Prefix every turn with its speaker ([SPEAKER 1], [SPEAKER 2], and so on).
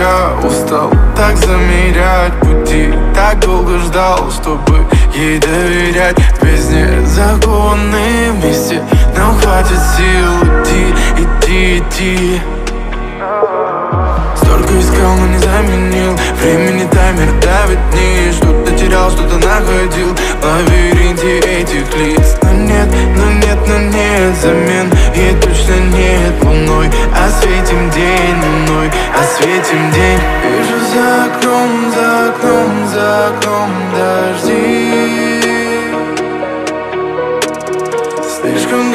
[SPEAKER 1] Я? Устал так замерять. Пути Так долго ждал, чтобы ей доверять. В бездне закованные вместе Нам хватит сил. Идти, идти, идти Столько искал, но не заменил. Времени таймер давит дни. Что-то терял, что-то находил. В лабиринте этих лиц Осветим день. Вижу за окном, за окном, за окном дожди. Слишком долго